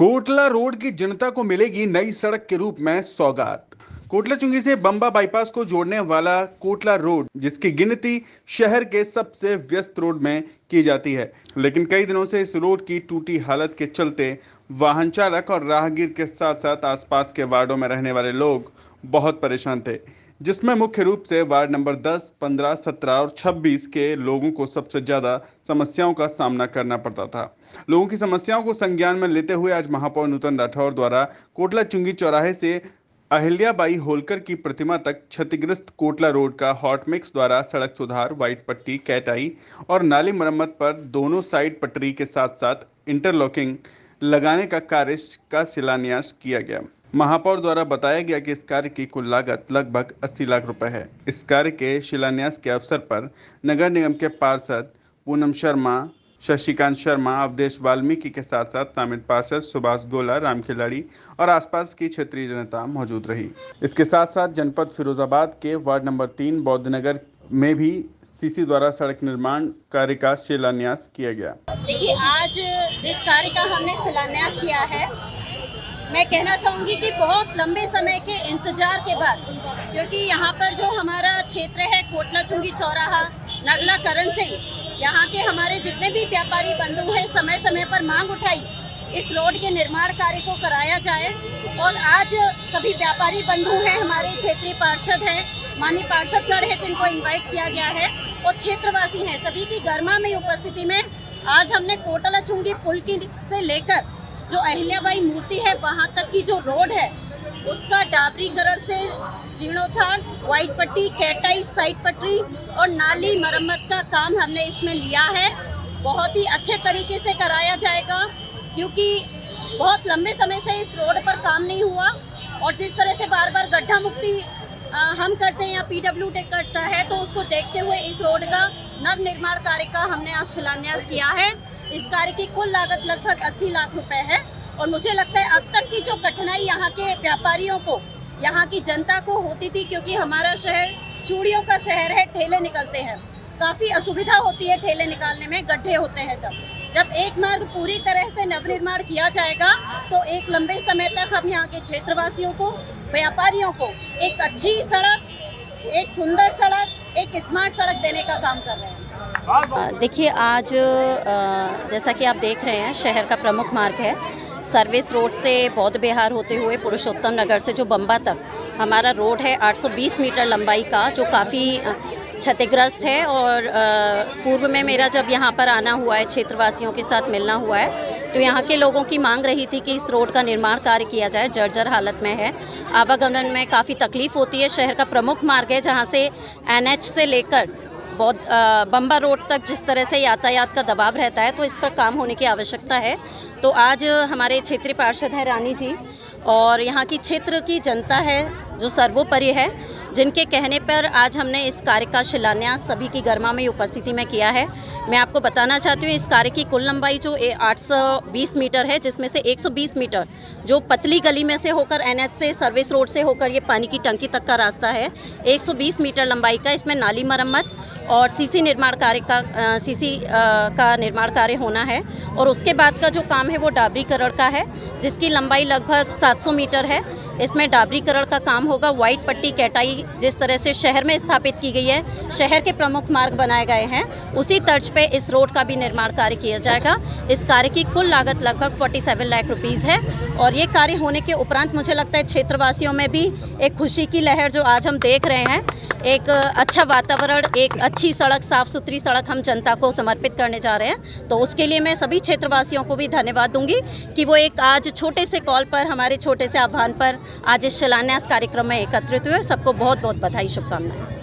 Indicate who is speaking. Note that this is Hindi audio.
Speaker 1: कोटला रोड की जनता को मिलेगी नई सड़क के रूप में सौगात। कोटला चुंगी से बम्बा बाईपास को जोड़ने वाला कोटला रोड, जिसकी गिनती शहर के सबसे व्यस्त रोड में की जाती है। लेकिन कई दिनों से इस रोड की टूटी हालत के चलते वाहन चालक और राहगीर के साथ साथ आसपास के वार्डों में रहने वाले लोग बहुत परेशान थे। जिसमें मुख्य रूप से वार्ड नंबर 10, 15, 17 और 26 के लोगों को सबसे ज़्यादा समस्याओं का सामना करना पड़ता था। लोगों की समस्याओं को संज्ञान में लेते हुए आज महापौर नूतन राठौर द्वारा कोटला चुंगी चौराहे से अहिल्याबाई होलकर की प्रतिमा तक क्षतिग्रस्त कोटला रोड का हॉट मिक्स द्वारा सड़क सुधार व्हाइट पट्टी कैटाई और नाली मरम्मत पर दोनों साइड पटरी के साथ साथ इंटरलॉकिंग लगाने का कार्य का शिलान्यास किया गया। महापौर द्वारा बताया गया कि इस कार्य की कुल लागत लगभग 80 लाख रुपए है। इस कार्य के शिलान्यास के अवसर पर नगर निगम के पार्षद पूनम शर्मा, शशिकांत शर्मा, अवधेश वाल्मीकि के साथ साथ तमिल पार्षद सुभाष गोला, राम खिलाड़ी और आसपास की क्षेत्रीय जनता मौजूद रही। इसके साथ साथ जनपद फिरोजाबाद के वार्ड नंबर तीन, बौद्ध नगर में भी सीसी द्वारा सड़क निर्माण कार्य का शिलान्यास किया गया।
Speaker 2: देखिए, आज जिस कार्य का हमने शिलान्यास किया है मैं कहना चाहूँगी कि बहुत लंबे समय के इंतज़ार के बाद, क्योंकि यहाँ पर जो हमारा क्षेत्र है कोटला चुंगी चौराहा, नगला करण सिंह, यहाँ के हमारे जितने भी व्यापारी बंधु हैं समय समय पर मांग उठाई, इस रोड के निर्माण कार्य को कराया जाए। और आज सभी व्यापारी बंधु हैं, हमारे क्षेत्रीय पार्षद हैं, माननीय पार्षदगढ़ है, जिनको इन्वाइट किया गया है, और क्षेत्रवासी हैं, सभी की गर्मा में उपस्थिति में आज हमने कोटला चुंगी पुल की से लेकर जो अहिल्याबाई मूर्ति है, वहाँ तक की जो रोड है, उसका डाबरीकरण से जीर्णोद्धार व्हाइट पट्टी कैटाई साइड पटरी और नाली मरम्मत का काम हमने इसमें लिया है। बहुत ही अच्छे तरीके से कराया जाएगा, क्योंकि बहुत लंबे समय से इस रोड पर काम नहीं हुआ और जिस तरह से बार बार गड्ढा मुक्ति हम करते हैं या पीडब्ल्यू डी करता है तो उसको देखते हुए इस रोड का नव निर्माण कार्य का हमने आज शिलान्यास किया है। इस कार्य की कुल लागत लगभग 80 लाख रुपए है और मुझे लगता है अब तक की जो कठिनाई यहाँ के व्यापारियों को, यहाँ की जनता को होती थी क्योंकि हमारा शहर चूड़ियों का शहर है, ठेले निकलते हैं। काफ़ी असुविधा होती है ठेले निकालने में, गड्ढे होते हैं जब। जब एक मार्ग पूरी तरह से नवनिर्माण किया जाएगा तो एक लंबे समय तक हम यहाँ के क्षेत्रवासियों को, व्यापारियों को एक अच्छी सड़क, एक सुंदर सड़क, एक स्मार्ट सड़क देने का काम कर रहे हैं।
Speaker 3: देखिए, आज जैसा कि आप देख रहे हैं, शहर का प्रमुख मार्ग है। सर्विस रोड से बौद्ध बिहार होते हुए पुरुषोत्तम नगर से जो बम्बा तक, हमारा रोड है 820 मीटर लंबाई का, जो काफ़ी क्षतिग्रस्त है और पूर्व में मेरा जब यहाँ पर आना हुआ है, क्षेत्रवासियों के साथ मिलना हुआ है तो यहाँ के लोगों की मांग रही थी कि इस रोड का निर्माण कार्य किया जाए, जर्जर हालत में है। आवागमन में काफ़ी तकलीफ़ होती है, शहर का प्रमुख मार्ग है, जहाँ से एनएच से लेकर बहुत बम्बा रोड तक जिस तरह से यातायात का दबाव रहता है तो इस पर काम होने की आवश्यकता है। तो आज हमारे क्षेत्रीय पार्षद हैं रानी जी और यहाँ की क्षेत्र की जनता है जो सर्वोपरि है, जिनके कहने पर आज हमने इस कार्य का शिलान्यास सभी की गर्मा में उपस्थिति में किया है। मैं आपको बताना चाहती हूँ, इस कार्य की कुल लंबाई जो 820 मीटर है, जिसमें से 120 मीटर जो पतली गली में से होकर, एनएच से, सर्विस रोड से होकर ये पानी की टंकी तक का रास्ता है। 120 मीटर लंबाई का, इसमें नाली मरम्मत और सीसी निर्माण कार्य का सीसी का निर्माण कार्य होना है और उसके बाद का जो काम है वो डाबरीकरण का है, जिसकी लंबाई लगभग 700 मीटर है इसमें डाबरीकरण का काम होगा। व्हाइट पट्टी कैटाई जिस तरह से शहर में स्थापित की गई है, शहर के प्रमुख मार्ग बनाए गए हैं। उसी तर्ज पे इस रोड का भी निर्माण कार्य किया जाएगा। इस कार्य की कुल लागत लगभग 47 लाख रुपीज़ है और ये कार्य होने के उपरांत मुझे लगता है क्षेत्रवासियों में भी एक खुशी की लहर जो आज हम देख रहे हैं, एक अच्छा वातावरण, एक अच्छी सड़क साफ़ सुथरी सड़क हम जनता को समर्पित करने जा रहे हैं। तो उसके लिए मैं सभी क्षेत्रवासियों को भी धन्यवाद दूँगी कि वो एक आज छोटे से कॉल पर, हमारे छोटे से आह्वान पर आज इस शिलान्यास कार्यक्रम में एकत्रित हुए सबको बहुत बहुत बधाई शुभकामनाएँ।